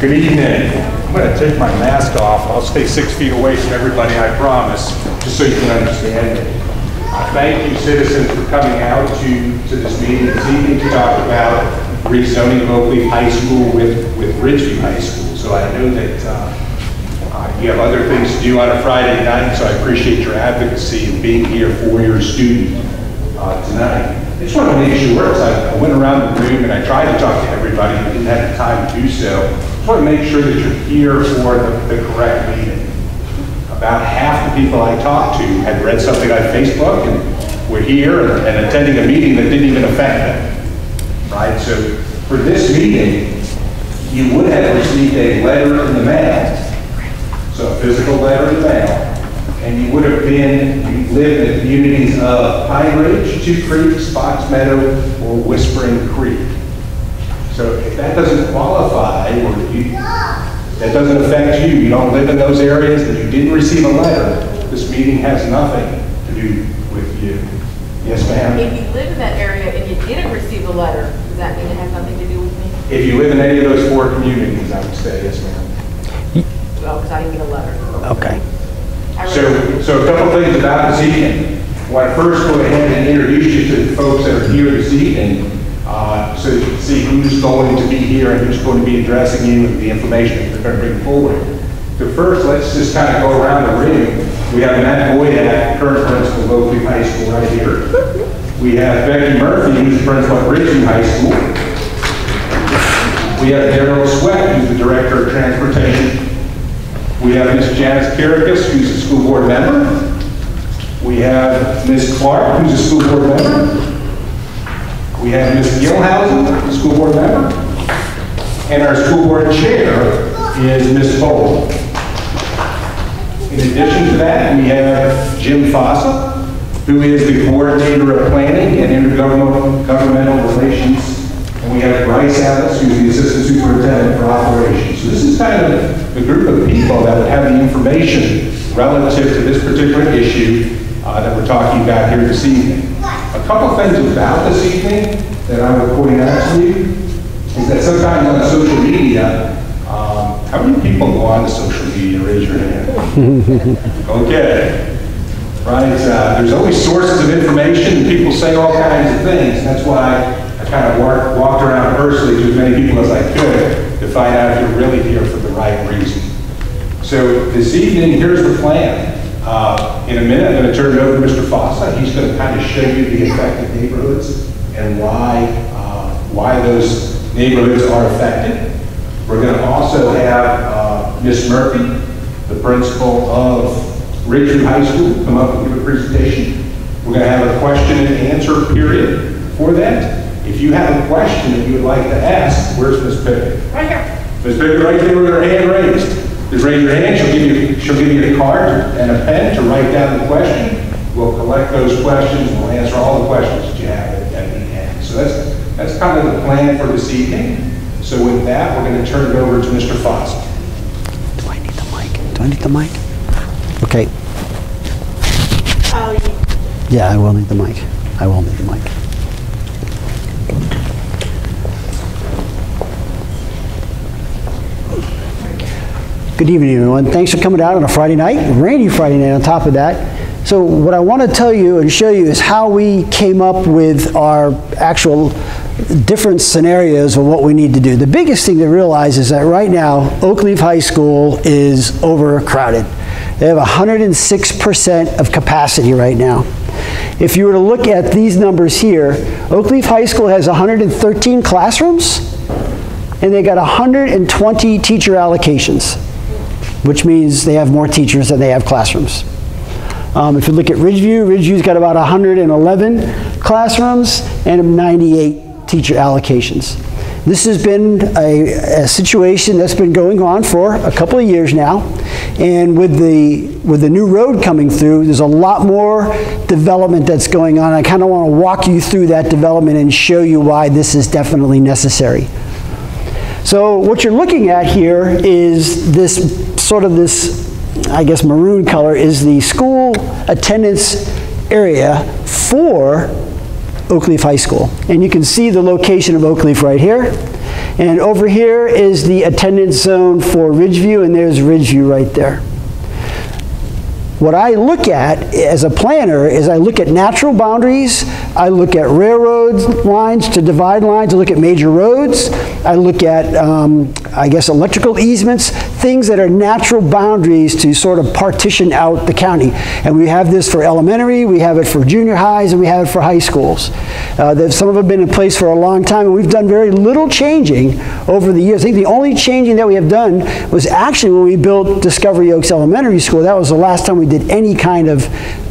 Good evening. I'm going to take my mask off. I'll stay six feet away from everybody, I promise, just so you can understand me. Thank you, citizens, for coming out to, to this meeting this evening to talk about rezoning of Oakleaf High School with, with Ridgeview High School. So I know that uh, uh, You have other things to do on a Friday night, so I appreciate your advocacy and being here for your student uh, tonight. I just want to make sure, I I went around the room and I tried to talk to everybody, but didn't have the time to do so. Want to make sure that you're here for the the correct meeting. About half the people I talked to had read something on Facebook and were here and attending a meeting that didn't even affect them right? So for this meeting, you would have received a letter in the mail, so a physical letter in the mail, and you would have been, you lived in the communities of Pine Ridge, Two Creeks, Fox Meadow, or Whispering Creek. So if that doesn't qualify, or you, that doesn't affect you, you don't live in those areas, and you didn't receive a letter, this meeting has nothing to do with you. Yes, ma'am? If you live in that area and you didn't receive a letter, does that mean it has nothing to do with me? If you live in any of those four communities, I would say, yes, ma'am. Well, because I didn't get a letter. Okay. So, so a couple things about this evening. I want to first go ahead and introduce you to the folks that are here this evening, uh, so you can see who's going to be here and who's going to be addressing you and the information that they're going to bring forward. So first, let's just kind of go around the room. We have Matt Boyd, current principal of Oakleaf High School right here. We have Becky Murphy, who's principal at Ridgeview High School. We have Daryl Sweat, who's the director of transportation. We have Ms. Janice Kerekes, who's a school board member. We have Ms. Clark, who's a school board member. We have Ms. Gilhousen, a school board member. And our school board chair is Ms. Bolla. In addition to that, we have Jim Fossa, who is the coordinator of planning and intergovernmental governmental relations. And we have Bryce Ellis, who's the assistant superintendent for operations. So this is kind of the group of people that would have the information relative to this particular issue uh, that we're talking about here this evening. A couple things about this evening that I would point out to you is that sometimes on social media, um, how many people go on to social media? Raise your hand. Okay. Right, uh, there's always sources of information, and people say all kinds of things. That's why I kind of walked, walked around personally to as many people as I could to find out if you're really here for the right reason. So this evening, here's the plan. Uh, In a minute, I'm going to turn it over to Mr. Fossa. He's going to kind of show you the affected neighborhoods and why, uh, why those neighborhoods are affected. We're going to also have uh, Ms. Murphy, the principal of Ridgeview High School, come up and give a presentation. We're going to have a question and answer period for that. If you have a question that you would like to ask, where's Ms. Pickett? Right here. Ms. Baker, right there with her hand raised. Just raise your hand, she'll give you, she'll give you a card and a pen to write down the question. We'll collect those questions, we'll answer all the questions that you have at at the end. So that's, that's kind of the plan for this evening. So with that, we're going to turn it over to Mr. Foster. Do I need the mic? Do I need the mic? Okay. Oh, Yeah, I will need the mic. I will need the mic. Good evening, everyone. Thanks for coming out on a Friday night, rainy Friday night on top of that. So what I want to tell you and show you is how we came up with our actual different scenarios of what we need to do. The biggest thing to realize is that right now, Oakleaf High School is overcrowded. They have 106% of capacity right now. If you were to look at these numbers here, Oakleaf High School has 113 classrooms, and they got 120 teacher allocations, which means they have more teachers than they have classrooms. Um, if you look at Ridgeview, Ridgeview's got about 111 classrooms and 98 teacher allocations. This has been a, a situation that's been going on for a couple of years now, and with the with the new road coming through, there's a lot more development that's going on. I kind of want to walk you through that development and show you why this is definitely necessary. So what you're looking at here is this sort of this, I guess, maroon color is the school attendance area for Oakleaf High School. And you can see the location of Oakleaf right here. And over here is the attendance zone for Ridgeview, and there's Ridgeview right there. What I look at as a planner is I look at natural boundaries, I look at railroad lines to divide lines, I look at major roads, I look at, um, I guess, electrical easements, things that are natural boundaries to sort of partition out the county. And we have this for elementary, we have it for junior highs, and we have it for high schools. Uh, some of them have been in place for a long time, and we've done very little changing over the years. I think the only changing that we have done was actually when we built Discovery Oaks Elementary School. That was the last time we did any kind of,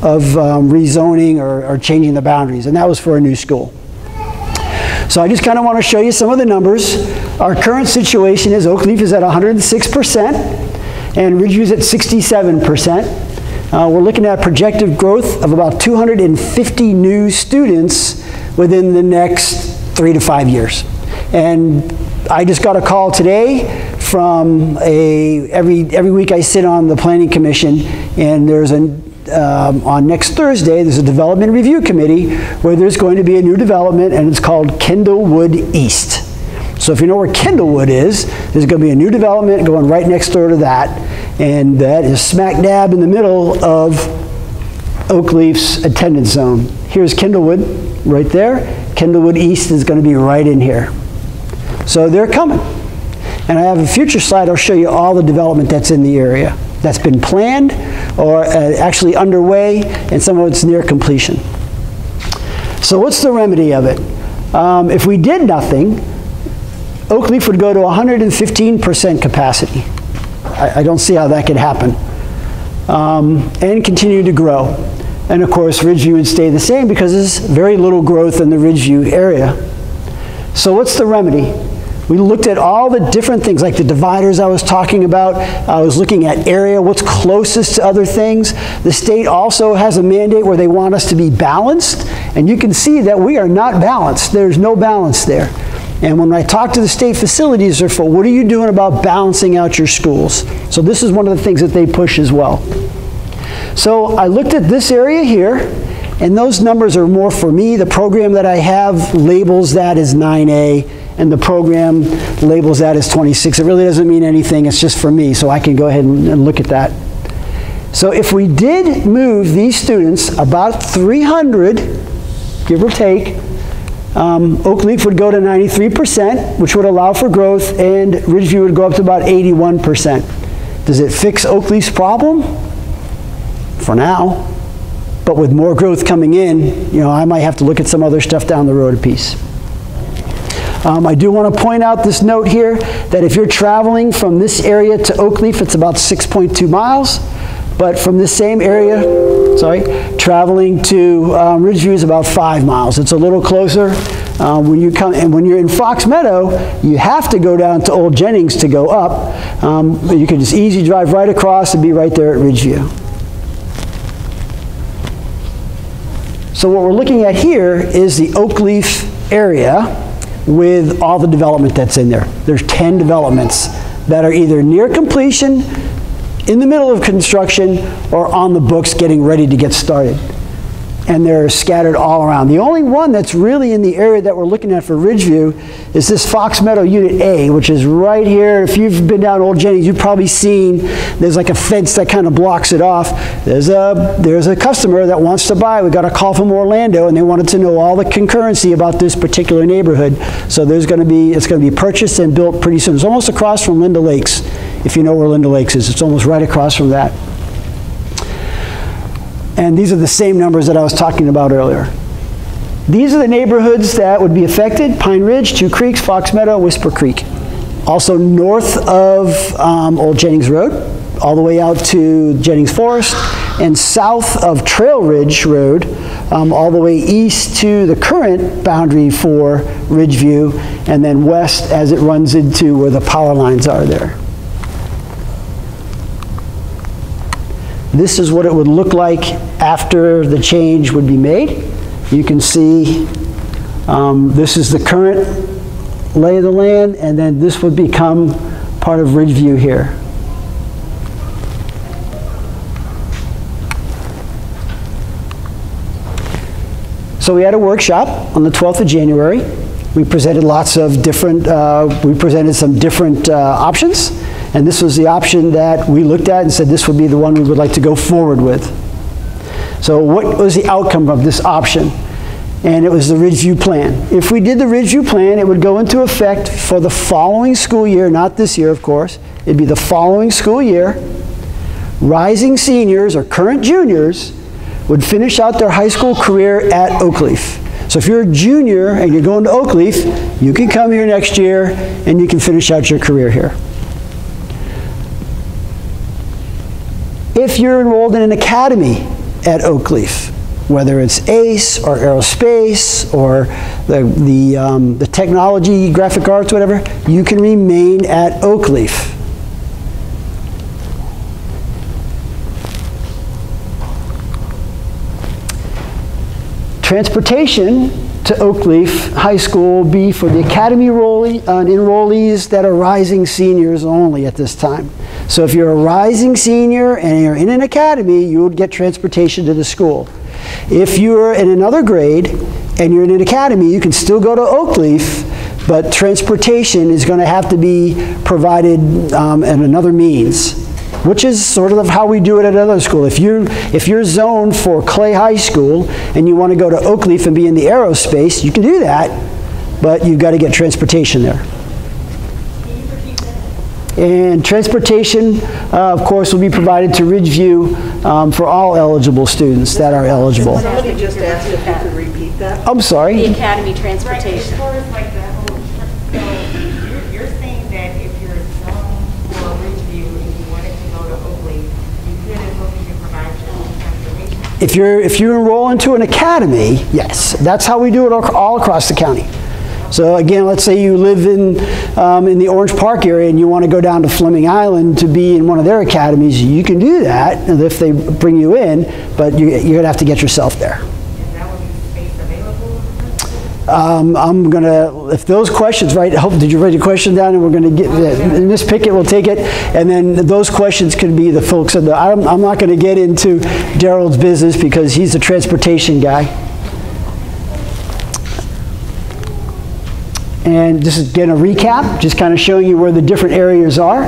of um, rezoning or, or changing the boundaries, and that was for a new school. So I just kind of want to show you some of the numbers. Our current situation is Oakleaf is at 106% and Ridgeview is at 67%. Uh, we're looking at projected growth of about 250 new students within the next three to five years. And I just got a call today from a, every, every week I sit on the Planning Commission and there's a, um, on next Thursday, there's a development review committee where there's going to be a new development and it's called Kindlewood East. So if you know where Kindlewood is, there's going to be a new development going right next door to that. And that is smack dab in the middle of Oakleaf's attendance zone. Here's Kindlewood right there. Kindlewood East is going to be right in here. So they're coming. And I have a future slide, I'll show you all the development that's in the area. That's been planned or uh, actually underway, and some of it's near completion. So what's the remedy of it? Um, if we did nothing, Oakleaf would go to 115% capacity. I, I, don't see how that could happen. Um, and continue to grow. And of course, Ridgeview would stay the same because there's very little growth in the Ridgeview area. So what's the remedy? We looked at all the different things, like the dividers I was talking about. I was looking at area, what's closest to other things. The state also has a mandate where they want us to be balanced, and you can see that we are not balanced. There's no balance there. And when I talk to the state facilities, they're full. what are you doing about balancing out your schools? So this is one of the things that they push as well. So I looked at this area here, and those numbers are more for me. The program that I have labels that as 9A, and the program labels that as 26. It really doesn't mean anything. It's just for me, so I can go ahead and, and look at that. So if we did move these students about 300, give or take, um, Oakleaf would go to 93%, which would allow for growth, and Ridgeview would go up to about 81%. Does it fix Oakleaf's problem? For now. But with more growth coming in, you know, I might have to look at some other stuff down the road a piece. Um, I do want to point out this note here that if you're traveling from this area to Oakleaf, it's about 6.2 miles. But from the same area, sorry, traveling to um, Ridgeview is about five miles. It's a little closer. Um, when you come and when you're in Fox Meadow, you have to go down to Old Jennings to go up. Um, you can just easy drive right across and be right there at Ridgeview. So what we're looking at here is the Oakleaf area with all the development that's in there. There's 10 developments that are either near completion, in the middle of construction, or on the books getting ready to get started and they're scattered all around. The only one that's really in the area that we're looking at for Ridgeview is this Fox Meadow Unit A, which is right here. If you've been down Old Jennings, you've probably seen there's like a fence that kind of blocks it off. There's a, there's a customer that wants to buy. We got a call from Orlando, and they wanted to know all the concurrency about this particular neighborhood. So there's to be, it's going to be purchased and built pretty soon. It's almost across from Linda Lakes, if you know where Linda Lakes is. It's almost right across from that. And these are the same numbers that I was talking about earlier. These are the neighborhoods that would be affected, Pine Ridge, Two Creeks, Fox Meadow, Whisper Creek. Also north of um, Old Jennings Road, all the way out to Jennings Forest, and south of Trail Ridge Road, um, all the way east to the current boundary for Ridgeview, and then west as it runs into where the power lines are there. This is what it would look like after the change would be made. You can see um, this is the current lay of the land, and then this would become part of Ridgeview here. So we had a workshop on the 12th of January. We presented lots of different, uh, we presented some different uh, options, and this was the option that we looked at and said this would be the one we would like to go forward with. So what was the outcome of this option? And it was the Ridgeview Plan. If we did the Ridgeview Plan, it would go into effect for the following school year, not this year, of course. It'd be the following school year. Rising seniors or current juniors would finish out their high school career at Oakleaf. So if you're a junior and you're going to Oakleaf, you can come here next year and you can finish out your career here. If you're enrolled in an academy at Oakleaf, whether it's ACE or aerospace or the, the, um, the technology, graphic arts, whatever, you can remain at Oakleaf. Transportation to Oakleaf High School be for the academy enrollee- uh, enrollees that are rising seniors only at this time. So if you're a rising senior and you're in an academy, you would get transportation to the school. If you're in another grade and you're in an academy, you can still go to Oakleaf, but transportation is going to have to be provided um, in another means which is sort of how we do it at other school. If you're, if you're zoned for Clay High School and you want to go to Oakleaf and be in the aerospace, you can do that, but you've got to get transportation there. And transportation, uh, of course, will be provided to Ridgeview um, for all eligible students that are eligible. Somebody just asked if you could repeat that. I'm sorry? The academy transportation. far as like that whole, so you're, you're saying that if you're zoned for Ridgeview and you wanted to go to Oakley, you could as long as you provide your own transportation? If you're, if you enroll into an academy, yes, that's how we do it all across the county. So again, let's say you live in, um, in the Orange Park area and you want to go down to Fleming Island to be in one of their academies, you can do that if they bring you in, but you, you're going to have to get yourself there. Is that would be space available? Um, I'm going to, if those questions, right, hope, did you write your question down and we're going to get, uh, Ms. Pickett will take it, and then those questions could be the folks of the, I'm, I'm not going to get into Daryl's business because he's a transportation guy. And this is again a recap, just kind of showing you where the different areas are.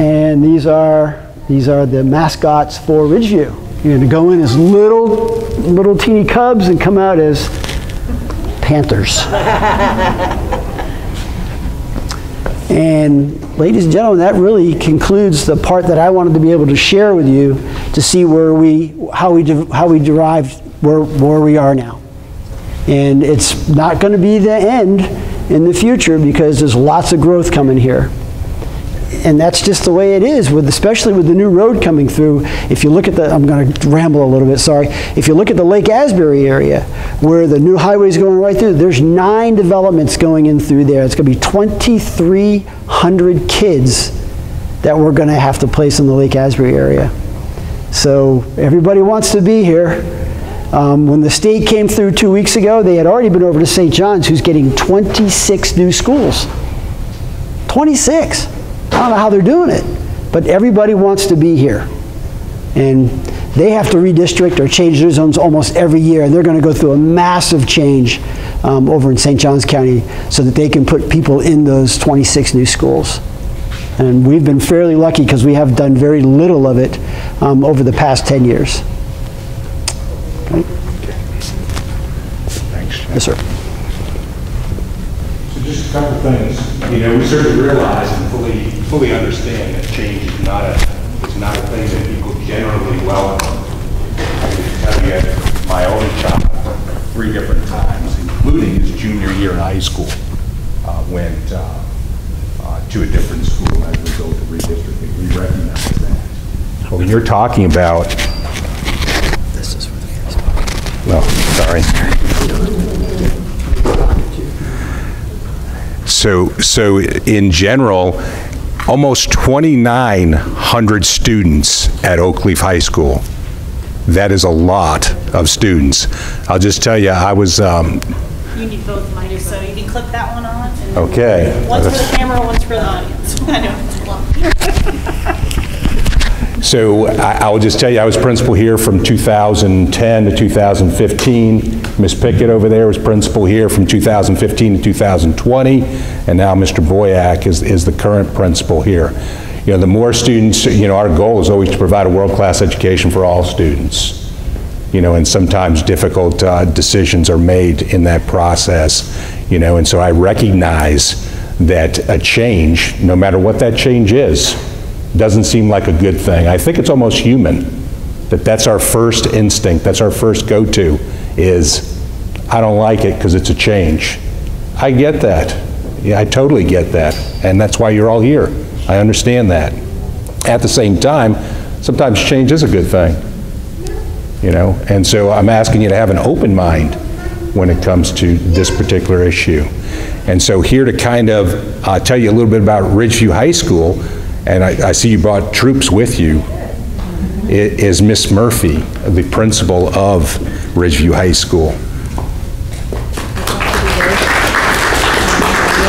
And these are, these are the mascots for Ridgeview. You're going to go in as little, little teeny cubs and come out as panthers. And ladies and gentlemen, that really concludes the part that I wanted to be able to share with you to see where we, how we, how we derived where, where we are now. And it's not going to be the end in the future because there's lots of growth coming here. And that's just the way it is, with, especially with the new road coming through. If you look at the, I'm going to ramble a little bit, sorry. If you look at the Lake Asbury area, where the new highway is going right through, there's nine developments going in through there. It's going to be 2,300 kids that we're going to have to place in the Lake Asbury area. So everybody wants to be here. Um, when the state came through two weeks ago, they had already been over to St. John's, who's getting 26 new schools. 26. I don't know how they're doing it, but everybody wants to be here. And they have to redistrict or change their zones almost every year, and they're going to go through a massive change um, over in St. Johns County so that they can put people in those 26 new schools. And we've been fairly lucky because we have done very little of it um, over the past 10 years. Okay. Yes, sir. Just a couple things. You know, we certainly realize and fully, fully understand that change is not a, is not a thing that people generally welcome. I can tell you, my own child, three different times, including his junior year in high school, uh, went uh, uh, to a different school as a result of redistricting. We recognize that. But When you're talking about... This is Well, sorry. So, so in general, almost 2,900 students at Oakleaf High School. That is a lot of students. I'll just tell you, I was, um, You need both mics, so you can clip that one on. and okay. One's for the camera, one's for the audience. I know, it's a lot. So I will just tell you, I was principal here from 2010 to 2015. Ms. Pickett over there was principal here from 2015 to 2020, and now Mr. Boyack is is the current principal here. You know, the more students, you know, our goal is always to provide a world-class education for all students you know, and sometimes difficult uh, decisions are made in that process, you know, and so I recognize that a change, no matter what that change is, doesn't seem like a good thing. I think it's almost human, that that's our first instinct, that's our first go-to, is, I don't like it because it's a change. I get that. Yeah, I totally get that, and that's why you're all here. I understand that. At the same time, sometimes change is a good thing you know? And so I'm asking you to have an open mind when it comes to this particular issue. And so here to kind of uh, tell you a little bit about Ridgeview High School, and I I see you brought troops with you, is Miss Murphy, the principal of Ridgeview High School.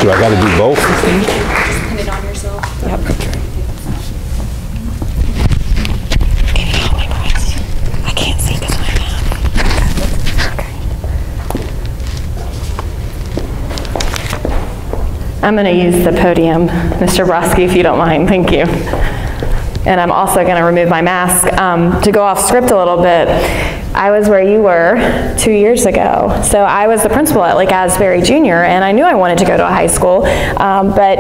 Do I got to do both? Pin it on yourself. Yep. I I'm going to use the podium, Mr. Broskie, if you don't mind. Thank you. And I'm also going to remove my mask. Um, To go off script a little bit, I was where you were two years ago. So I was the principal at Lake Asbury Junior, and I knew I wanted to go to a high school. Um, But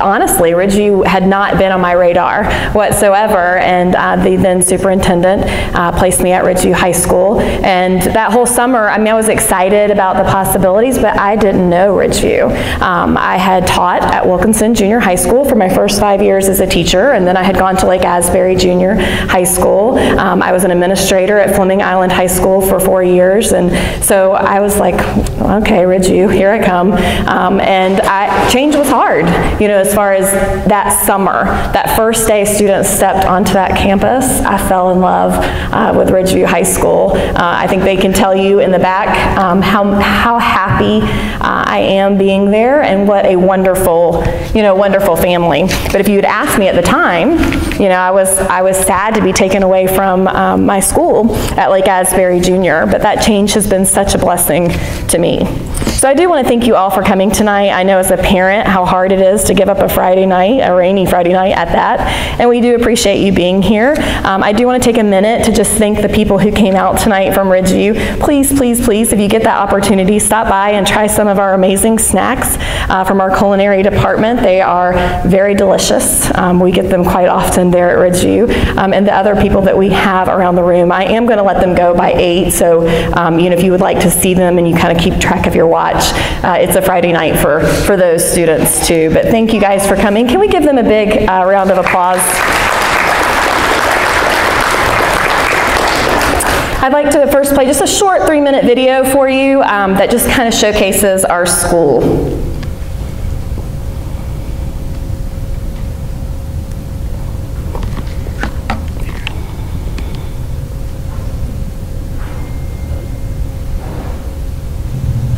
honestly, Ridgeview had not been on my radar whatsoever. And uh, the then superintendent uh, placed me at Ridgeview High School. And that whole summer, I mean, I was excited about the possibilities, but I didn't know Ridgeview. Um, I had taught at Wilkinson Junior High School for my first five years as a teacher, and then I had gone to Lake Asbury Junior High School. Um, I was an administrator at Fleming Island High School for four years, and so I was like, okay, Ridgeview, here I come. Um, and I, change was hard, you know, as far as that summer, that first day students stepped onto that campus, I fell in love uh, with Ridgeview High School. Uh, I think they can tell you in the back um, how, how happy uh, I am being there and what a wonderful, you know, wonderful family. But if you had asked me at the time, you know, I was, I was sad to be taken away from um, my school at Lake Asbury Junior, but that change has been such a blessing to me. So I do want to thank you all for coming tonight. I know as a parent how hard it is to give up a Friday night, a rainy Friday night at that, and we do appreciate you being here. Um, I do want to take a minute to just thank the people who came out tonight from Ridgeview. Please, please, please, if you get that opportunity, stop by and try some of our amazing snacks uh, from our culinary department. They are very delicious. Um, we get them quite often there at Ridgeview. Um, and the other people that we have around the room, I am going to let them go by 8, so um, you know, if you would like to see them and you kind of keep track of your watch, uh, it's a Friday night for, for those students too. But thank you guys for coming. Can we give them a big uh, round of applause? I'd like to first play just a short three-minute video for you um, that just kind of showcases our school.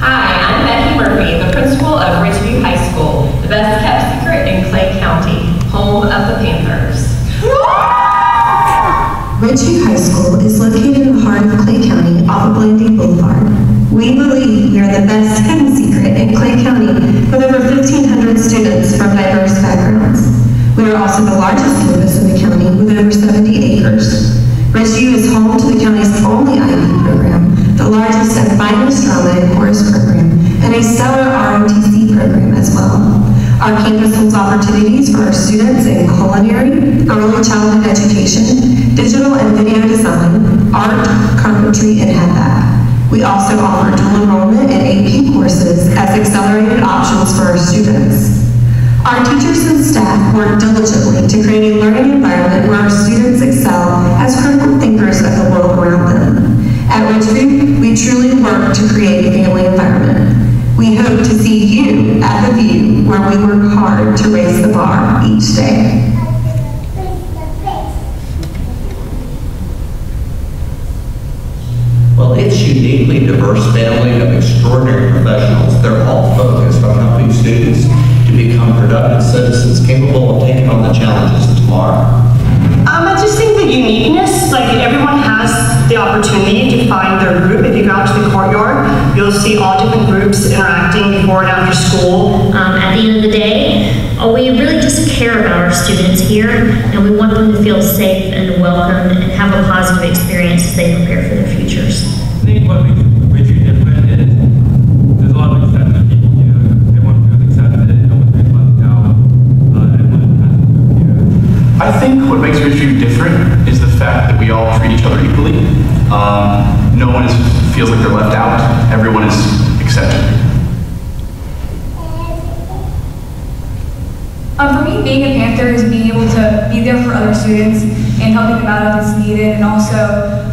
Hi, I'm Becky Murphy, the principal of Ridgeview High School, the best kept secret in Clay County, home of the Panthers. Ridgeview High School is located in the heart of Clay County off of Blanding Boulevard. We believe we are the best hidden secret in Clay County with over 1,500 students from diverse backgrounds. We are also the largest campus in the county with over 70 acres. Ridgeview is home to the county's only IB program, the largest and finest drama and chorus program, and a stellar ROTC program as well. Our campus holds opportunities for our students in culinary, early childhood education, digital and video design, art, carpentry, and HVAC. We also offer dual enrollment and AP courses as accelerated options for our students. Our teachers and staff work diligently to create a learning environment where our students excel as critical thinkers of the world around them. At Ridgeview, we truly work to create a family environment. We hope to see you at the View where we work hard to raise the bar each day. Well, it's uniquely diverse family of extraordinary professionals. They're all focused on helping students to become productive citizens capable of taking on the challenges of tomorrow. Um, I just think the uniqueness, like everyone has the opportunity to find their group. If you go out to the courtyard, you'll see all different groups interacting before and after school. Um, at the end of the day, uh, we really just care about our students here, and we want them to feel safe and welcome and have a positive experience as they prepare for their futures. I think what makes Ridgeview different is there's a lot of accepted people here. Everyone feels accepted, no one feels left out. Uh, everyone has a here. I think what makes Ridgeview different is the fact that we all treat each other equally. Um, no one is, feels like they're left out. Everyone is accepted. Um, for me, being a Panther is being able to be there for other students and helping them out if it's needed, and also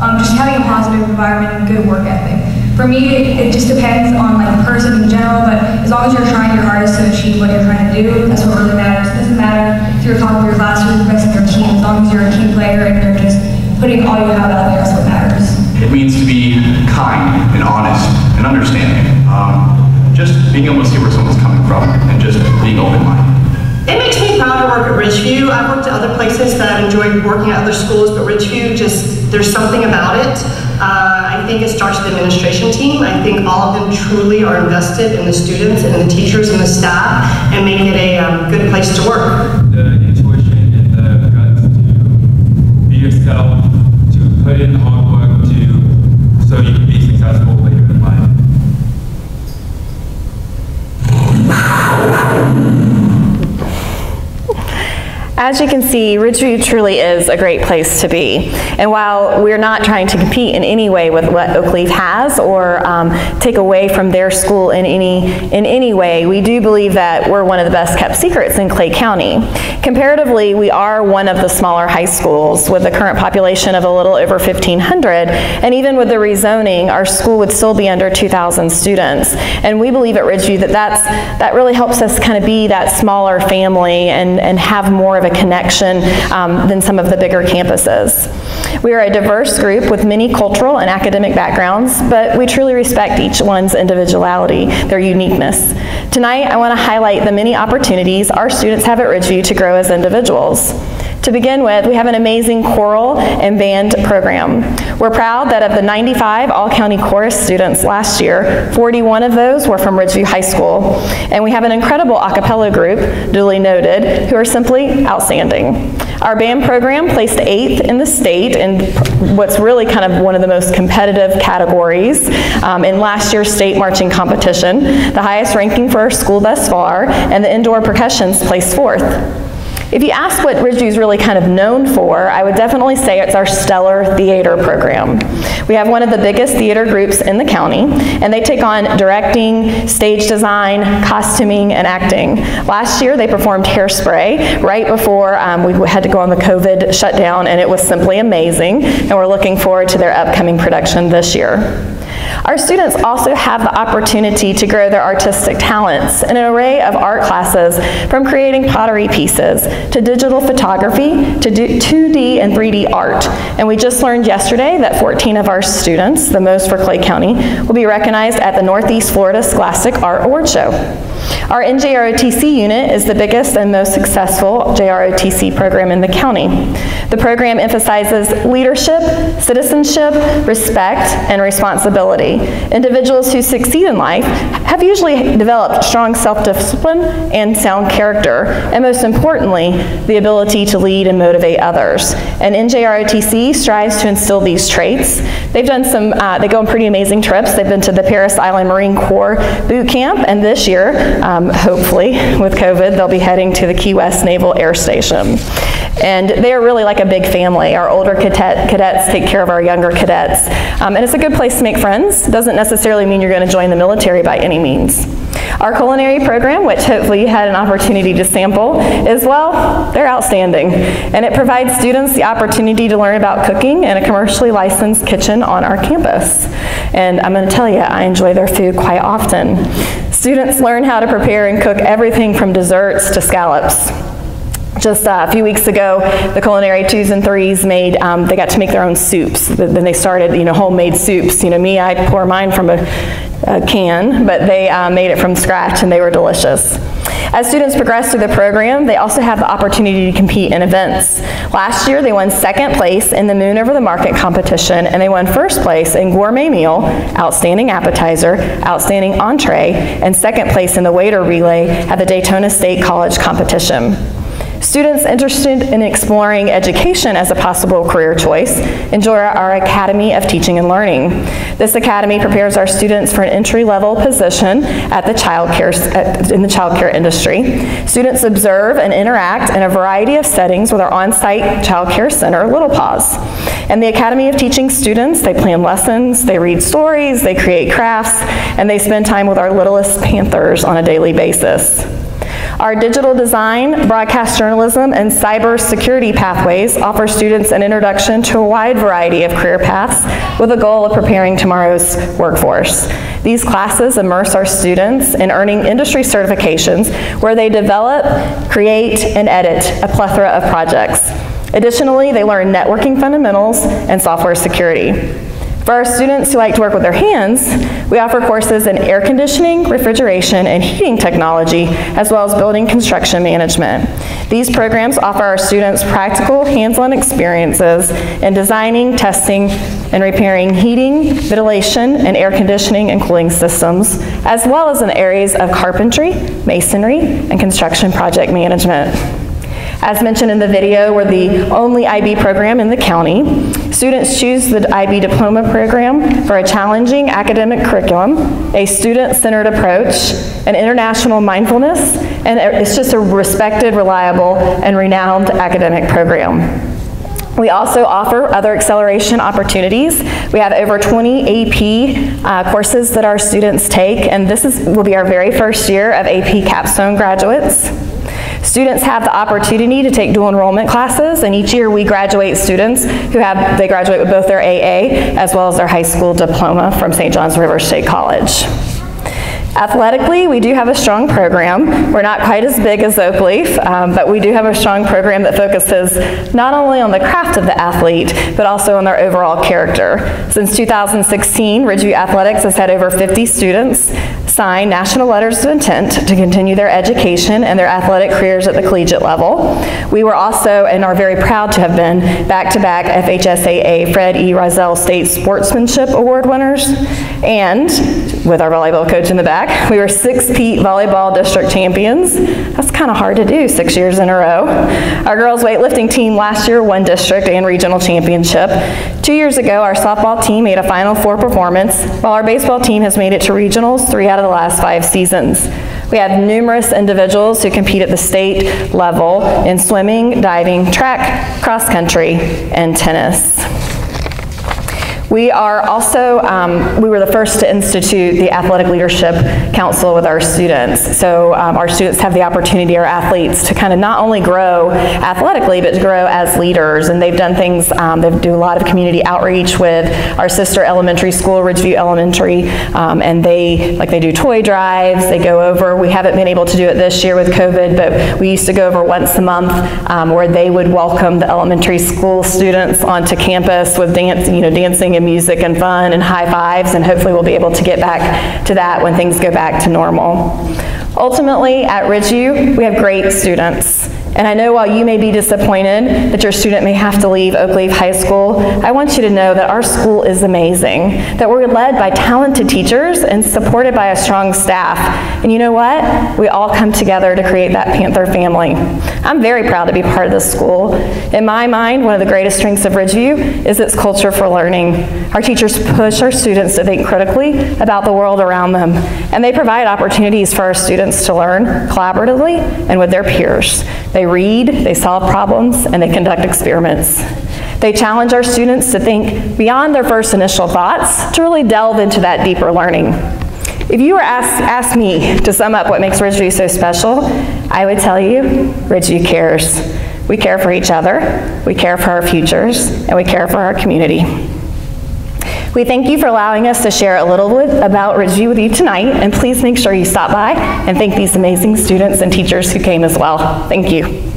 um, just having a positive environment and good work ethic. For me, it, it just depends on like the person in general, but as long as you're trying your hardest to achieve what you're trying to do, that's what really matters. It doesn't matter if you're top of your class or the best in your team, as long as you're a team player and you're just putting all you have out there, that's what matters. It means to be kind and honest and understanding. Um, just being able to see where someone's coming from and just being open-minded. It makes me proud to work at Ridgeview. I've worked at other places that I've enjoyed working at other schools, but Ridgeview just, there's something about it. Uh, I think it starts with the administration team. I think all of them truly are invested in the students and the teachers and the staff and making it a um, good place to work. The intuition and the guts to be yourself, to put in the hard work to so you can be successful later in life. As you can see, Ridgeview truly is a great place to be. And while we're not trying to compete in any way with what Oakleaf has or um, take away from their school in any, in any way, we do believe that we're one of the best kept secrets in Clay County. Comparatively, we are one of the smaller high schools with a current population of a little over 1,500. And even with the rezoning, our school would still be under 2,000 students. And we believe at Ridgeview that that's, that really helps us kind of be that smaller family and, and have more of a connection um, than some of the bigger campuses. We are a diverse group with many cultural and academic backgrounds, but we truly respect each one's individuality, their uniqueness. Tonight, I want to highlight the many opportunities our students have at Ridgeview to grow as individuals. To begin with, we have an amazing choral and band program. We're proud that of the 95 all-county chorus students last year, 41 of those were from Ridgeview High School. And we have an incredible a cappella group, duly noted, who are simply outstanding. Our band program placed eighth in the state in what's really kind of one of the most competitive categories um, in last year's state marching competition, the highest ranking for our school thus far, and the indoor percussions placed fourth. If you ask what Ridgeview is really kind of known for, I would definitely say it's our stellar theater program. We have one of the biggest theater groups in the county, and they take on directing, stage design, costuming, and acting. Last year, they performed Hairspray right before um, we had to go on the COVID shutdown, and it was simply amazing, and we're looking forward to their upcoming production this year. Our students also have the opportunity to grow their artistic talents in an array of art classes from creating pottery pieces to digital photography to 2D and 3D art. And we just learned yesterday that 14 of our students, the most for Clay County, will be recognized at the Northeast Florida Scholastic Art Award Show. Our NJROTC unit is the biggest and most successful JROTC program in the county. The program emphasizes leadership, citizenship, respect, and responsibility. Individuals who succeed in life have usually developed strong self-discipline and sound character, and most importantly, the ability to lead and motivate others. And NJROTC strives to instill these traits. They've done some, uh, they go on pretty amazing trips. They've been to the Parris Island Marine Corps boot camp, and this year, um, hopefully, with COVID, they'll be heading to the Key West Naval Air Station. And they are really like a big family. Our older cadet, cadets take care of our younger cadets. Um, and it's a good place to make friends. Doesn't necessarily mean you're going to join the military by any means. Our culinary program, which hopefully you had an opportunity to sample, is well, they're outstanding. And it provides students the opportunity to learn about cooking in a commercially licensed kitchen on our campus. And I'm going to tell you, I enjoy their food quite often. Students learn how to prepare and cook everything from desserts to scallops. Just uh, a few weeks ago, the culinary twos and threes made, um, they got to make their own soups. Then they started, you know, homemade soups. You know, me, I pour mine from a, a can, but they uh, made it from scratch and they were delicious. As students progress through the program, they also have the opportunity to compete in events. Last year, they won second place in the Moon Over the Market competition, and they won first place in Gourmet Meal, Outstanding Appetizer, Outstanding Entree, and second place in the Waiter Relay at the Daytona State College competition. Students interested in exploring education as a possible career choice enjoy our Academy of Teaching and Learning. This academy prepares our students for an entry-level position at the childcare in the childcare industry. Students observe and interact in a variety of settings with our on-site childcare center, Little Paws. And the Academy of Teaching students, they plan lessons, they read stories, they create crafts, and they spend time with our littlest Panthers on a daily basis. Our digital design, broadcast journalism, and cybersecurity pathways offer students an introduction to a wide variety of career paths with a goal of preparing tomorrow's workforce. These classes immerse our students in earning industry certifications where they develop, create, and edit a plethora of projects. Additionally, they learn networking fundamentals and software security. For our students who like to work with their hands, we offer courses in air conditioning, refrigeration, and heating technology, as well as building construction management. These programs offer our students practical, hands-on experiences in designing, testing, and repairing heating, ventilation, and air conditioning and cooling systems, as well as in areas of carpentry, masonry, and construction project management. As mentioned in the video, we're the only IB program in the county. Students choose the IB diploma program for a challenging academic curriculum, a student-centered approach, an international mindfulness, and it's just a respected, reliable, and renowned academic program. We also offer other acceleration opportunities. We have over 20 AP uh, courses that our students take, and this is, will be our very first year of AP capstone graduates. Students have the opportunity to take dual enrollment classes, and each year we graduate students who have, they graduate with both their AA as well as their high school diploma from St. John's River State College. Athletically, we do have a strong program. We're not quite as big as Oakleaf, um, but we do have a strong program that focuses not only on the craft of the athlete, but also on their overall character. Since 2016, Ridgeview Athletics has had over 50 students sign national letters of intent to continue their education and their athletic careers at the collegiate level. We were also and are very proud to have been back-to-back -back FHSAA Fred E. Rozelle State Sportsmanship Award winners. And with our volleyball coach in the back, we were six-peat Volleyball District champions. That's kind of hard to do six years in a row. Our girls weightlifting team last year won district and regional championship. Two years ago, our softball team made a Final Four performance, while our baseball team has made it to regionals three out of the last five seasons. We have numerous individuals who compete at the state level in swimming, diving, track, cross country, and tennis. We are also, um, we were the first to institute the Athletic Leadership Council with our students. So um, our students have the opportunity, our athletes, to kind of not only grow athletically, but to grow as leaders. And they've done things, um, they do a lot of community outreach with our sister elementary school, Ridgeview Elementary, um, and they, like they do toy drives, they go over, we haven't been able to do it this year with COVID, but we used to go over once a month um, where they would welcome the elementary school students onto campus with dance, you know, dancing and music and fun and high fives, and hopefully we'll be able to get back to that when things go back to normal. Ultimately, at Ridgeview, we have great students. And I know while you may be disappointed that your student may have to leave Oakleaf High School, I want you to know that our school is amazing, that we're led by talented teachers and supported by a strong staff. And you know what? We all come together to create that Panther family. I'm very proud to be part of this school. In my mind, one of the greatest strengths of Ridgeview is its culture for learning. Our teachers push our students to think critically about the world around them, and they provide opportunities for our students to learn collaboratively and with their peers. They they read, they solve problems, and they conduct experiments. They challenge our students to think beyond their first initial thoughts to really delve into that deeper learning. If you were asked, asked me to sum up what makes Ridgeview so special, I would tell you Ridgeview cares. We care for each other, we care for our futures, and we care for our community. We thank you for allowing us to share a little bit about Ridgeview with you tonight, and please make sure you stop by and thank these amazing students and teachers who came as well. Thank you.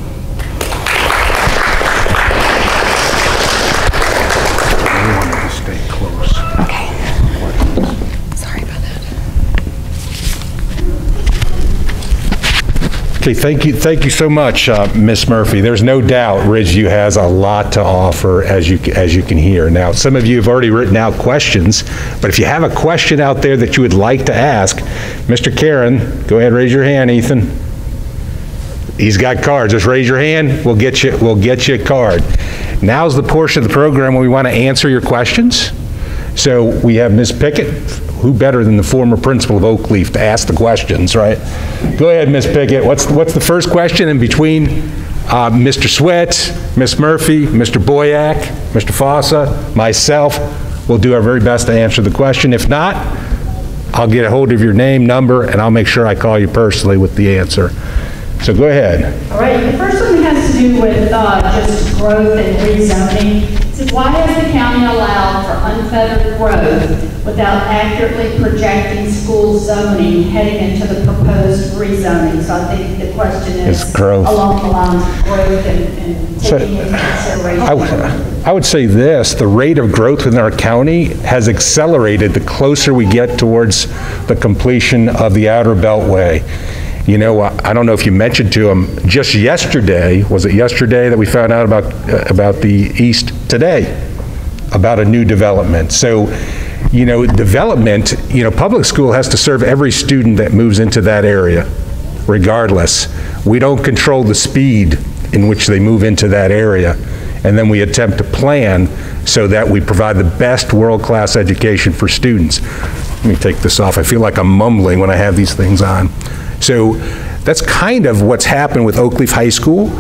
Thank you, thank you so much, uh, Ms. Murphy. There's no doubt Ridgeview has a lot to offer, as you, as you can hear. Now, some of you have already written out questions, but if you have a question out there that you would like to ask, Mr. Karen, go ahead, raise your hand, Ethan. He's got cards. Just raise your hand. We'll get you, we'll get you a card. Now's the portion of the program where we want to answer your questions. So we have Ms. Pickett. Who better than the former principal of Oakleaf to ask the questions, right? Go ahead, Ms. Pickett. What's, what's the first question in between uh, Mr. Sweat, Ms. Murphy, Mr. Boyack, Mr. Fossa, myself? We'll do our very best to answer the question. If not, I'll get a hold of your name, number, and I'll make sure I call you personally with the answer. So go ahead. All right, the first one has to do with uh, just growth and rezoning. Why has the county allowed for unfettered growth without accurately projecting school zoning heading into the proposed rezoning? So I think the question is It's growth. along the lines of growth and, and So, taking into consideration. I would, I would say this, the rate of growth within our county has accelerated the closer we get towards the completion of the Outer Beltway. You know, I I don't know if you mentioned to him, just yesterday, was it yesterday that we found out about, uh, about the East Today? About a new development. So, you know, development, you know, public school has to serve every student that moves into that area, regardless. We don't control the speed in which they move into that area. And then we attempt to plan so that we provide the best world-class education for students. Let me take this off. I feel like I'm mumbling when I have these things on. So that's kind of what's happened with Oakleaf High School.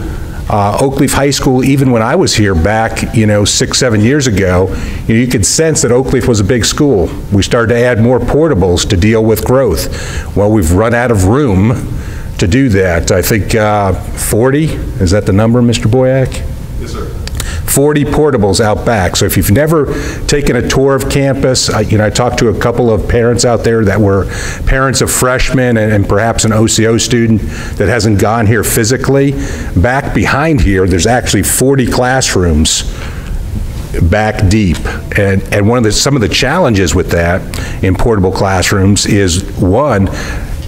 Uh, Oakleaf High School, even when I was here back, you know, six, seven years ago, you, know, you could sense that Oakleaf was a big school. We started to add more portables to deal with growth. Well, we've run out of room to do that. I think uh, 40, is that the number, Mr. Boyack? Yes, sir. 40 portables out back. So if you've never taken a tour of campus, I, you know, I talked to a couple of parents out there that were parents of freshmen and, and perhaps an OCO student that hasn't gone here physically. Back behind here, there's actually 40 classrooms back deep. And, and one of the, some of the challenges with that in portable classrooms is, one,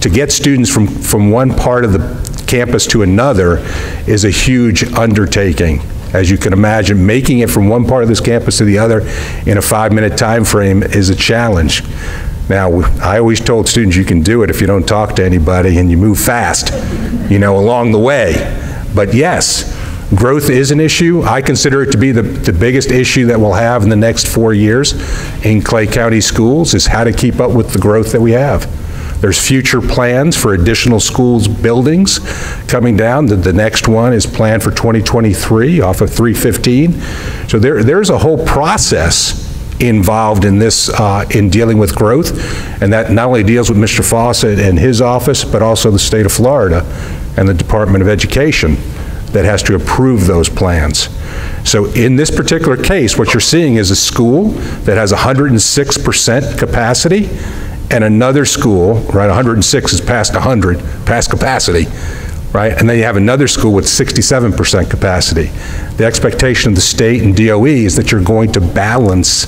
to get students from, from one part of the campus to another is a huge undertaking. As you can imagine, making it from one part of this campus to the other in a five-minute time frame is a challenge. Now, I always told students you can do it if you don't talk to anybody and you move fast, you know, along the way. But yes, growth is an issue. I consider it to be the, the biggest issue that we'll have in the next four years in Clay County schools is how to keep up with the growth that we have. There's future plans for additional schools buildings coming down. The, the next one is planned for 2023 off of 315. So there, there's a whole process involved in this, uh, in dealing with growth, and that not only deals with Mr. Fawcett and his office, but also the state of Florida and the Department of Education that has to approve those plans. So in this particular case, what you're seeing is a school that has 106% capacity, and another school, right, 106 is past 100, past capacity, right? And then you have another school with 67% capacity. The expectation of the state and DOE is that you're going to balance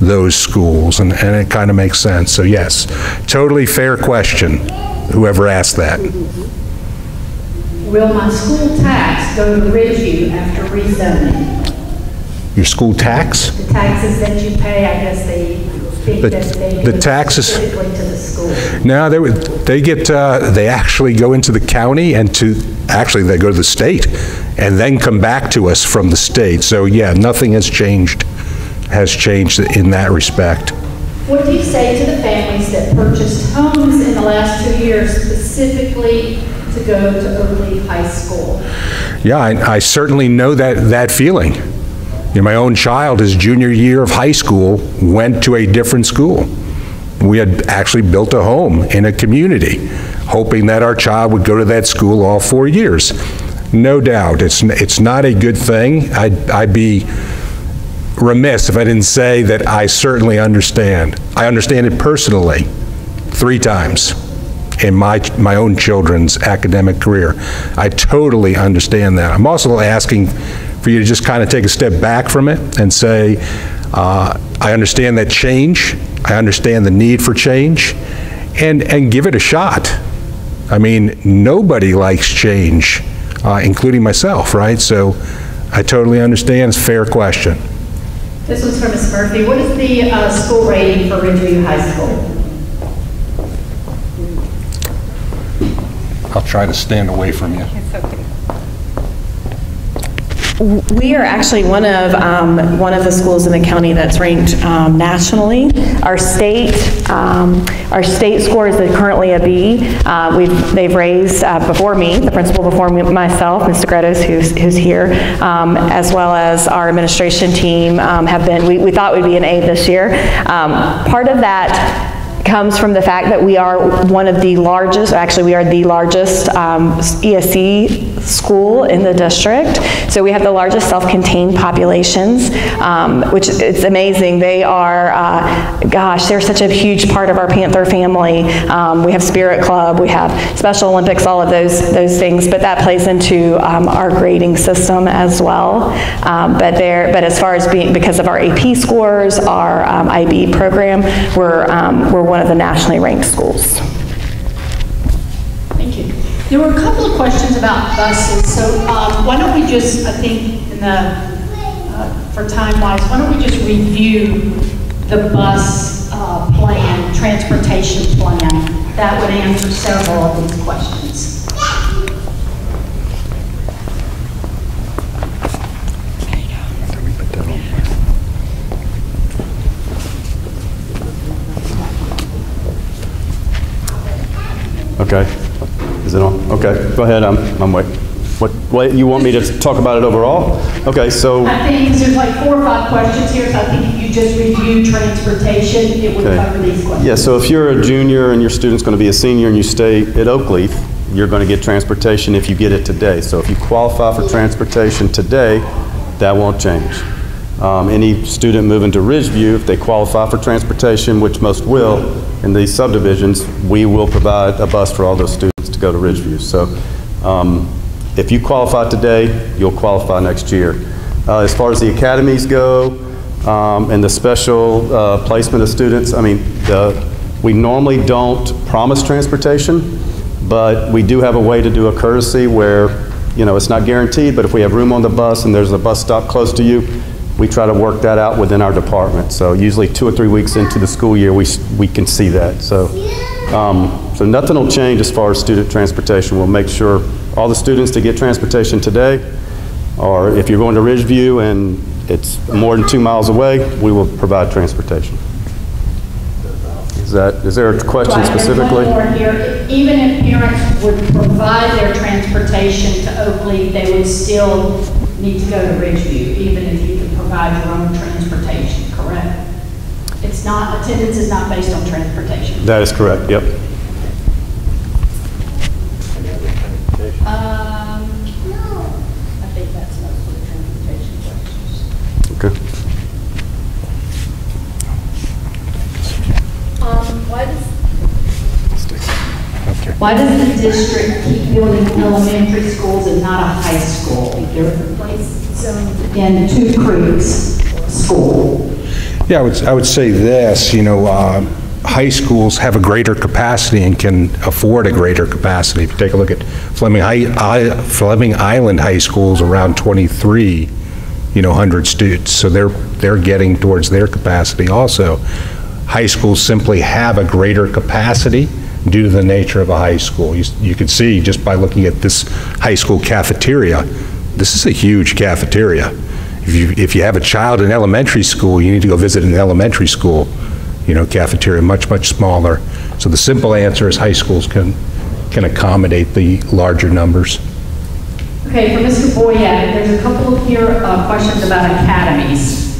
those schools, and, and it kind of makes sense. So yes, totally fair question, whoever asked that. Will my school tax go to Ridgeview after rezoning? Your school tax? The taxes that you pay, I guess they The- the taxes- specifically to the. No, they, would- they get, uh, they actually go into the county and to, actually, they go to the state and then come back to us from the state. So yeah, nothing has changed, has changed in that respect. What do you say to the families that purchased homes in the last two years specifically to go to Oakleaf High School? Yeah, I, I certainly know that, that feeling. You know, my own child, his junior year of high school, went to a different school. We had actually built a home in a community, hoping that our child would go to that school all four years. No doubt, it's, it's not a good thing. I'd, I'd be remiss if I didn't say that I certainly understand. I understand it personally, three times in my, my own children's academic career. I totally understand that. I'm also asking for you to just kind of take a step back from it and say, uh, I understand that change, I understand the need for change, and, and give it a shot. I mean, nobody likes change, uh, including myself, right? So I totally understand. It's a fair question. This one's for Ms. Murphy. What is the uh, school rating for Ridgeview High School? I'll try to stand away from you. We are actually one of, um, one of the schools in the county that's ranked um, nationally. Our state, um, our state score is currently a B. Uh, We've, they've raised, uh, before me, the principal before me, myself, Mr. Gretos, who's, who's here, um, as well as our administration team um, have been, we, we thought we'd be an A this year. Um, Part of that comes from the fact that we are one of the largest, actually we are the largest um, ESE school in the district. So we have the largest self-contained populations, um, which it's amazing. They are, uh, gosh, they're such a huge part of our Panther family. Um, we have Spirit Club, we have Special Olympics, all of those those things, but that plays into um, our grading system as well. Um, but there, but as far as being because of our AP scores, our um, IB program, we're we're one of the nationally ranked schools. Thank you. There were a couple of questions about buses, so um, why don't we just, I think, in the, uh, for time-wise, why don't we just review the bus uh, plan, transportation plan? That would answer several of these questions. Okay. Is it on? Okay, go ahead, I'm, I'm wait. What, what, you want me to talk about it overall? Okay, so, I think there's like four or five questions here, so I think if you just review transportation, it would Okay. cover these questions. yeah, so if you're a junior and your student's going to be a senior and you stay at Oakleaf, you're going to get transportation if you get it today. So if you qualify for transportation today, that won't change. Um, Any student moving to Ridgeview, if they qualify for transportation, which most will, in these subdivisions, we will provide a bus for all those students to go to Ridgeview. So um, if you qualify today, you'll qualify next year. Uh, As far as the academies go, um, and the special uh, placement of students, I mean, the- we normally don't promise transportation, but we do have a way to do a courtesy where, you know, it's not guaranteed, but if we have room on the bus and there's a bus stop close to you, we try to work that out within our department. So usually two or three weeks into the school year, we, we can see that. So, um, so nothing will change as far as student transportation. We'll make sure all the students to get transportation today, or if you're going to Ridgeview and it's more than two miles away, we will provide transportation. Is that, is there a question Right, specifically? here. Even if parents would provide their transportation to Oakleaf, they would still need to go to Ridgeview, even if you could provide your own transportation, correct? It's not, attendance is not based on transportation. That is correct, yep. Um, I think that's most of the transportation questions. Okay. Um, why does, Why does the district keep building elementary schools and not a high school? There in Two Creeks School. Yeah, I would, I would say this, you know, uh, high schools have a greater capacity and can afford a greater capacity. If you take a look at Fleming, Hi- I- Fleming Island High School's around 23, you know, 100 students, so they're, they're getting towards their capacity also. High schools simply have a greater capacity due to the nature of a high school. You, you see just by looking at this high school cafeteria, this is a huge cafeteria. If you, if you have a child in elementary school, you need to go visit an elementary school, you know, cafeteria, much, much smaller. So the simple answer is high schools can, can accommodate the larger numbers. Okay, for Mr. Boyack, there's a couple of here uh, questions about academies.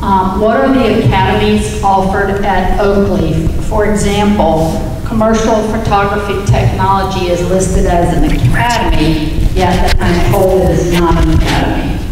Um, What are the academies offered at Oakleaf? For example, commercial photography technology is listed as an academy, yet I'm told it is not an academy.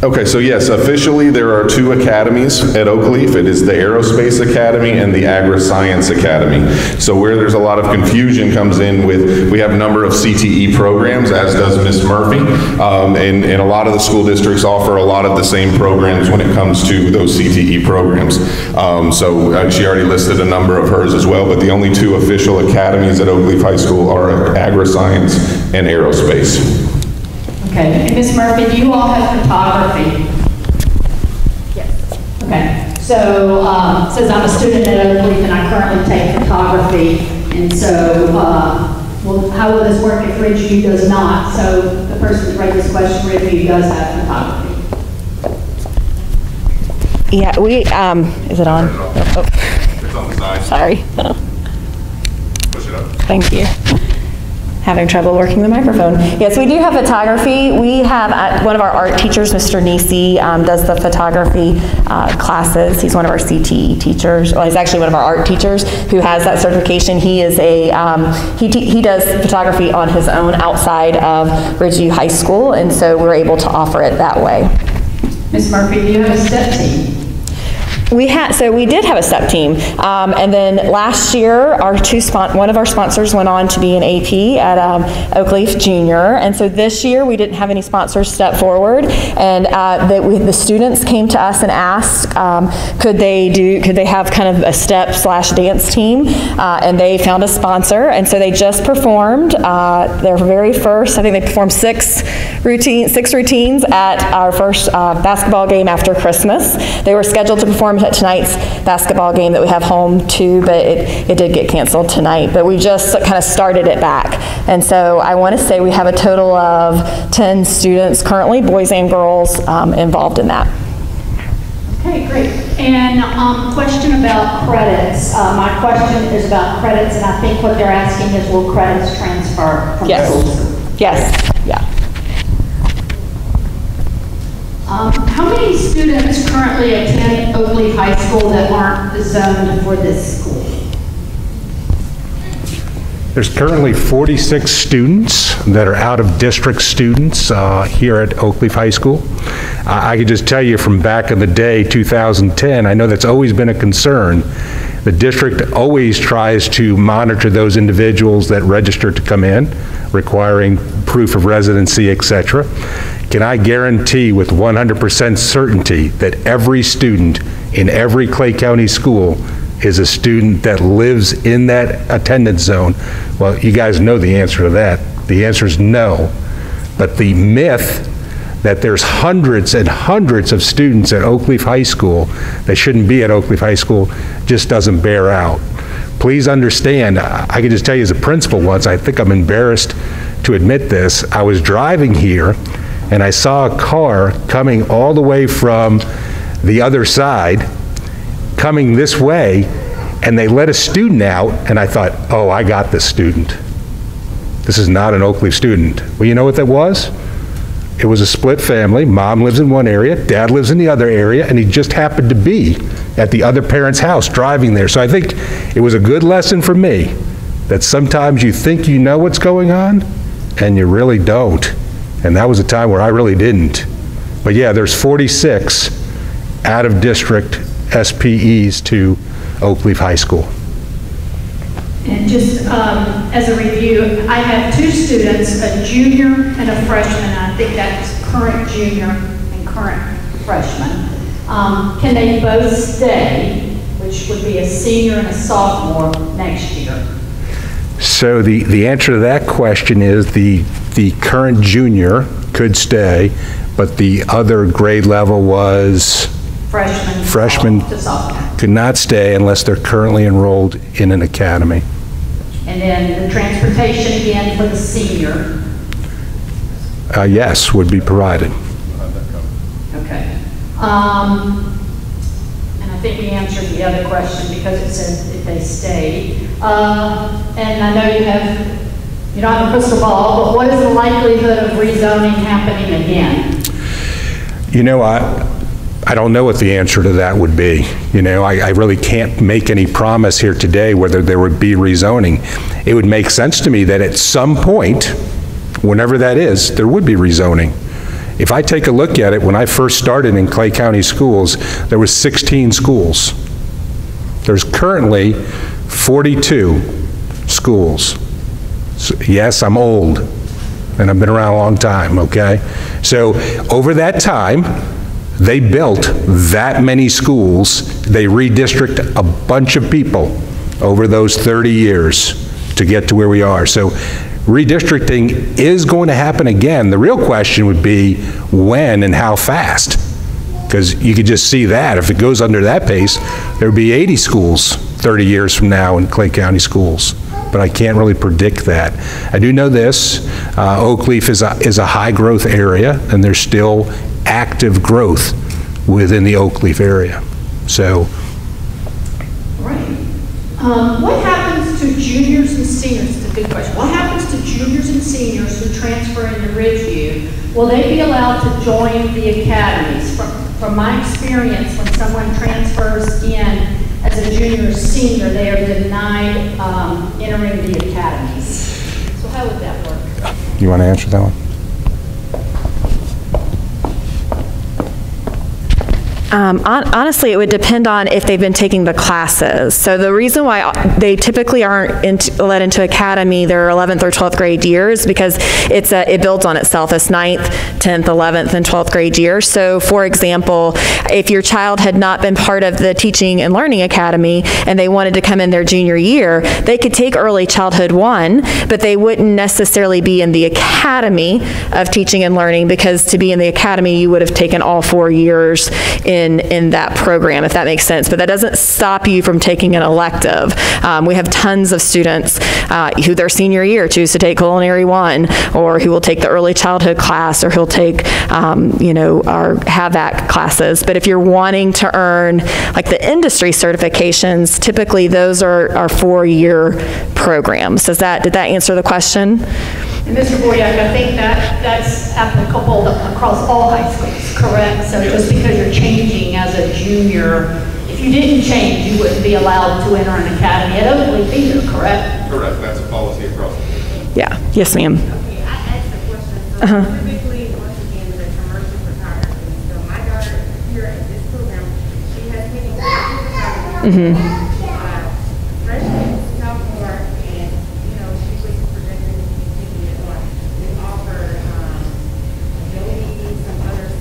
Okay, so yes, officially, there are two academies at Oakleaf. It is the Aerospace Academy and the Agri-Science Academy. So where there's a lot of confusion comes in with, we have a number of CTE programs, as does Ms. Murphy, um, and, and a lot of the school districts offer a lot of the same programs when it comes to those CTE programs. Um, So uh, she already listed a number of hers as well, but the only two official academies at Oakleaf High School are Agri-Science and Aerospace. Okay, and Ms. Murphy, do you all have photography? Yes. Okay, so, um, says I'm a student at Oakleaf and I currently take photography, and so, uh, well, how will this work if Ridgeview does not? So the person that raised this question, Ridgeview does have photography. Yeah, we, um, is it on? Oh, It's on the side. Sorry. Push it up. Thank you. Having trouble working the microphone. Yes, we do have photography. We have, uh, one of our art teachers, Mr. Nisi, um, does the photography uh, classes. He's one of our CTE teachers, well, he's actually one of our art teachers who has that certification. He is a, um, he, he does photography on his own outside of Ridgeview High School, and so we're able to offer it that way. Ms. Murphy, do you have a step team? We had, so we did have a step team, um, and then last year, our two one of our sponsors went on to be an AP at um, Oakleaf Junior, and so this year we didn't have any sponsors step forward, and uh, the, we, the students came to us and asked, um, could they do, could they have kind of a step slash dance team, uh, and they found a sponsor, and so they just performed uh, their very first, I think they performed six routine, six routines at our first uh, basketball game after Christmas. They were scheduled to perform at tonight's basketball game that we have home too, but it, it did get canceled tonight. But we just kind of started it back. And so I want to say we have a total of 10 students currently, boys and girls, um, involved in that. Okay, great. And um, question about credits. Uh, My question is about credits, and I think what they're asking is will credits transfer from Yes. schools? Yes, yeah. Um, How many students currently attend Oakleaf High School that aren't zoned for this school? There's currently 46 students that are out-of-district students uh, here at Oakleaf High School. I can just tell you from back in the day, 2010, I know that's always been a concern. The district always tries to monitor those individuals that register to come in, requiring proof of residency, et cetera. Can I guarantee with 100% certainty that every student in every Clay County school is a student that lives in that attendance zone? Well, you guys know the answer to that. The answer is no. But the myth that there's hundreds and hundreds of students at Oakleaf High School that shouldn't be at Oakleaf High School just doesn't bear out. Please understand, I I can just tell you as a principal once, I think I'm embarrassed to admit this, I was driving here and I saw a car coming all the way from the other side, coming this way, and they let a student out, and I thought, oh, I got this student. This is not an Oakleaf student. Well, you know what that was? It was a split family. Mom lives in one area, dad lives in the other area, and he just happened to be at the other parent's house driving there. So I think it was a good lesson for me that sometimes you think you know what's going on, and you really don't. And that was a time where I really didn't. But yeah, there's 46 out-of-district SPEs to Oakleaf High School. And just um, as a review, I have two students, a junior and a freshman. I think that's current junior and current freshman. Um, Can they both stay, which would be a senior and a sophomore next year? So the, the answer to that question is the, the current junior could stay, but the other grade level was Freshman. freshman To sophomore. could not stay unless they're currently enrolled in an academy. And then the transportation again for the senior. Uh, Yes, would be provided. Okay. Um, And I think we answered the other question because it said if they stayed. Uh, And I know you have, you don't have a crystal ball, but what is the likelihood of rezoning happening again? You know, I, I don't know what the answer to that would be. You know, I, I really can't make any promise here today whether there would be rezoning. It would make sense to me that at some point, whenever that is, there would be rezoning. If I take a look at it, when I first started in Clay County Schools, there was 16 schools. There's currently 42 schools. Yes, I'm old, and I've been around a long time, okay? So over that time, they built that many schools, they redistrict a bunch of people over those 30 years to get to where we are. So redistricting is going to happen again. The real question would be when and how fast? Because you could just see that. If it goes under that pace, there'd be 80 schools 30 years from now in Clay County schools. But I can't really predict that. I do know this, uh, Oakleaf is a, is a high-growth area, and there's still active growth within the Oakleaf area. So, Um, what happens to juniors and seniors? It's a good question. What happens to juniors and seniors who transfer into Ridgeview? Will they be allowed to join the academies? From, from my experience, when someone transfers in as a junior or senior, they are denied um, entering the academies. So how would that work? you want to answer that one? Um, hon- Honestly, it would depend on if they've been taking the classes. So the reason why they typically aren't into- led into academy their 11th or 12th grade years, because it's, a- it builds on itself as 9th, 10th, 11th, and 12th grade years. So for example, if your child had not been part of the Teaching and Learning Academy and they wanted to come in their junior year, they could take Early Childhood 1, but they wouldn't necessarily be in the Academy of Teaching and Learning, because to be in the academy, you would have taken all four years in, in in that program, if that makes sense. But that doesn't stop you from taking an elective. Um, we have tons of students uh, who their senior year choose to take culinary one, or who will take the early childhood class, or who'll take, um, you know, our HVAC classes. But if you're wanting to earn like the industry certifications, typically those are, are four-year programs. Does that, did that answer the question? And Mr. Boyack, I think that, that's applicable across all high schools, correct? So just because you're changing as a junior, if you didn't change, you wouldn't be allowed to enter an academy at Oakleaf either, correct? Correct, that's a policy across. Yeah, yes, ma'am. Okay, I asked a question. So Uh-huh. typically, once again, the commercial photography. So my daughter here at this program, she has taken commercial Mhm. photography. uh, Freshman, sophomore, and, you know, she was projected to continue it on. We offer, um, Adobe,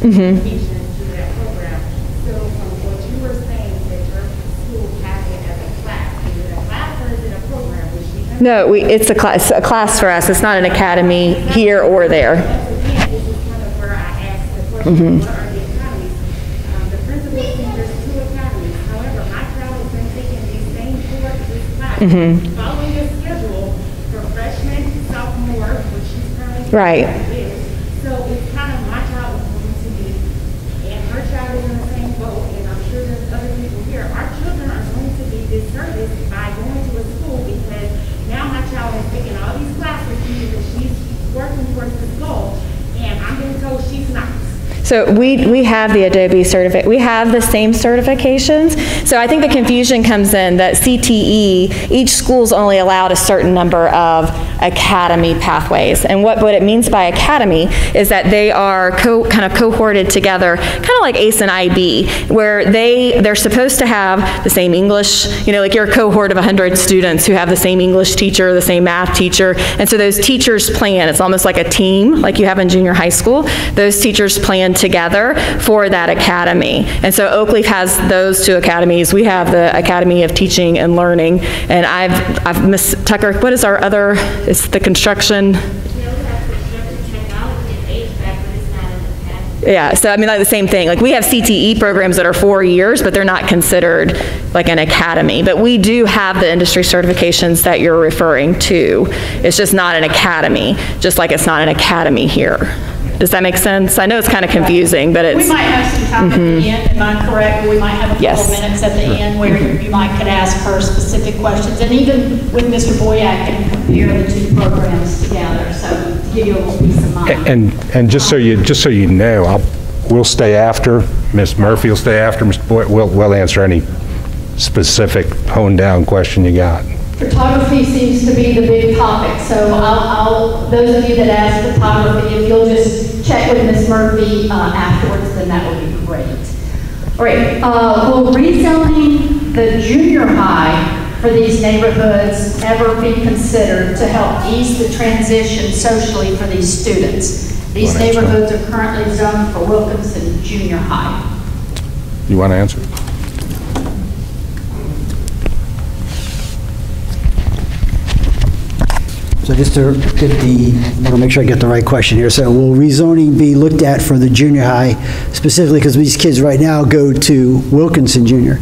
Mhm. certifications through that program. So from what you were saying, that your school has it as a class, is it a class or is it a program? Which No, we, it's a class, a class for us. It's not an academy here or there. Again, this is kind of where I asked the question, Mhm. what are the academies? Um, the principal said there's two academies. However, my child has been taking these same four, this class, Mhm. following schedule for freshman, sophomore, which she's currently. Right. with. So it's kind of, my child is going to be, and her child is in the same boat, and I'm sure there's other people here. Our children are going to be disserviced by going to a school because now my child has taken all these classes and she's working towards this goal, and I'm being told she's not. So we, we have the Adobe certificate, we have the same certifications. So I think the confusion comes in that CTE, each school's only allowed a certain number of academy pathways. And what, what it means by academy is that they are kind of cohorted together, kind of like AICE and IB, where they, they're supposed to have the same English, you know, like you're a cohort of 100 students who have the same English teacher, the same math teacher. And so those teachers plan, it's almost like a team, like you have in junior high school. Those teachers plan together for that academy. And so Oakleaf has those two academies. We have the Academy of Teaching and Learning. And I've, I've, Miss Tucker, what is our other, it's the construction? Yeah, so I mean, like the same thing. Like we have CTE programs that are four years, but they're not considered like an academy. But we do have the industry certifications that you're referring to. It's just not an academy, just like it's not an academy here. Does that make sense? I know it's kind of confusing, but it's. We might have some time at the mm-hmm. end, am I correct? We might have a couple Yes. of minutes at the end where mm-hmm. you might could ask her specific questions. And even with Mr. Boyack, and compare the two programs together, so to give you a little peace of mind. And, and just so you, just so you know, I'll, we'll stay after, Ms. Murphy will stay after, Mr. Boyd, we'll, we'll answer any specific honed-down question you got. Photography seems to be the big topic, so I'll, I'll, those of you that ask photography, if you'll just check with Ms. Murphy uh, afterwards, then that would be great. All right, uh, will rezoning the junior high for these neighborhoods ever be considered to help ease the transition socially for these students? These neighborhoods are currently zoned for Wilkinson Junior High. You want to answer? So just to get the, I want to make sure I get the right question here. So will rezoning be looked at for the junior high specifically because these kids right now go to Wilkinson Junior?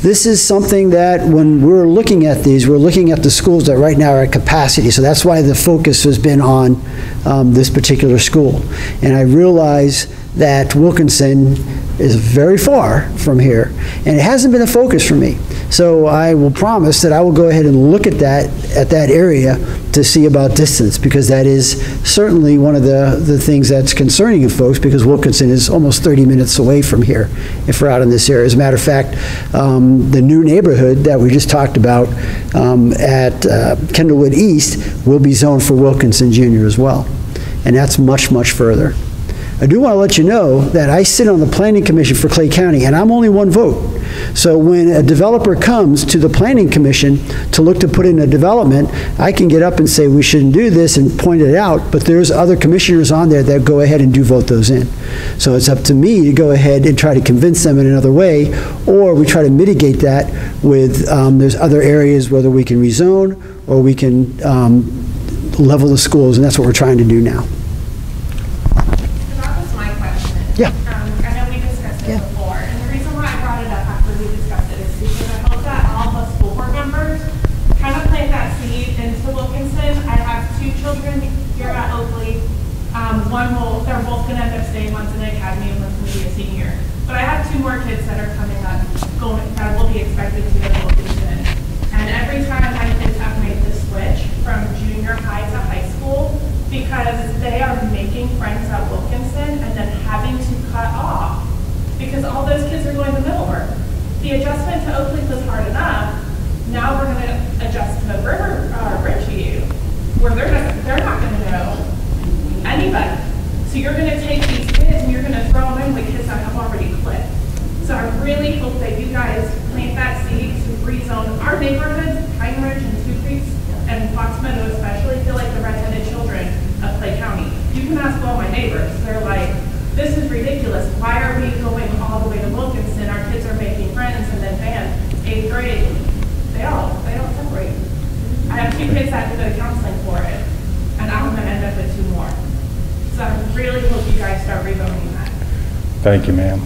This is something that when we're looking at these, we're looking at the schools that right now are at capacity. So that's why the focus has been on um, this particular school. And I realize that Wilkinson is very far from here, and it hasn't been a focus for me. So I will promise that I will go ahead and look at that, at that area to see about distance, because that is certainly one of the, the things that's concerning you folks, because Wilkinson is almost 30 minutes away from here, if we're out in this area. As a matter of fact, um, the new neighborhood that we just talked about um, at uh, Kendallwood East will be zoned for Wilkinson Junior as well, and that's much, much further. I do want to let you know that I sit on the Planning Commission for Clay County, and I'm only one vote. So when a developer comes to the Planning Commission to look to put in a development, I can get up and say, we shouldn't do this, and point it out, but there's other commissioners on there that go ahead and do vote those in. So it's up to me to go ahead and try to convince them in another way, or we try to mitigate that with, um, there's other areas, whether we can rezone, or we can um, level the schools, and that's what we're trying to do now. That was my question. Yeah. Um, I know we discussed it before, and the reason why I brought it up after we discussed it is because I hope that all the school board members kind of plant that seed into Wilkinson. I have two children here at Oakleaf. Um, one will, they're both gonna end up staying, one's in the academy and one's gonna be a senior. But I have two more kids that are coming up, going, that will be expected to go to Wilkinson. And every time my kids have made the switch from junior high to high school, because they are making friends at Wilkinson and then having to cut off because all those kids are going to Middleburg. The adjustment to Oakleaf was hard enough. Now we're going to adjust to the River, uh, Ridgeview, where they're not, they're not going to know anybody. So you're going to take these kids and you're going to throw them in with kids that have already clicked. So I really hope that you guys plant that seed to rezone our neighborhoods, Pine Ridge and Two Creeks, and Fox Meadow especially, feel like the redheaded children of Clay County. You can ask all my neighbors, they're like, this is ridiculous. Why are we going all the way to Wilkinson? Our kids are making friends and then bam, eighth grade, they all, they all separate. I have two kids that have to go to counseling for it, and I'm gonna end up with two more. So I really hope you guys start revoting that. Thank you, ma'am.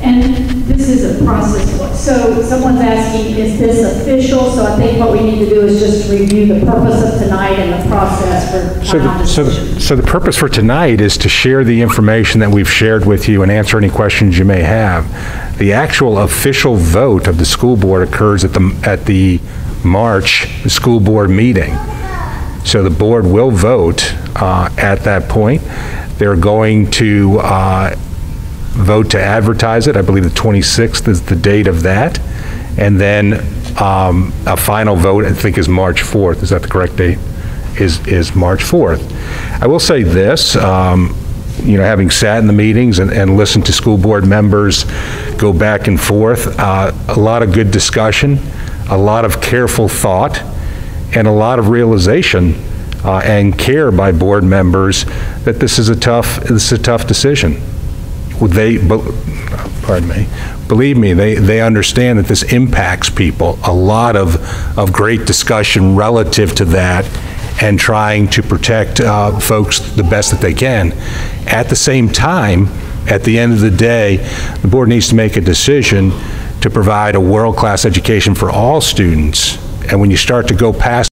And this is a process. So someone's asking, is this official? So I think what we need to do is just review the purpose of tonight and the process for So, final the- so, decision. the- so the purpose for tonight is to share the information that we've shared with you and answer any questions you may have. The actual official vote of the school board occurs at the, at the March school board meeting. So the board will vote uh, at that point. They're going to uh, vote to advertise it. I believe the 26th is the date of that. And then um, a final vote, I think, is March 4th. Is that the correct date? Is, is March 4th. I will say this, um, you know, having sat in the meetings and, and listened to school board members go back and forth, uh, a lot of good discussion, a lot of careful thought, and a lot of realization uh, and care by board members that this is a tough, this is a tough decision. They, pardon me, believe me, they, they understand that this impacts people. A lot of, of great discussion relative to that and trying to protect uh, folks the best that they can. At the same time, at the end of the day, the board needs to make a decision to provide a world-class education for all students. And when you start to go past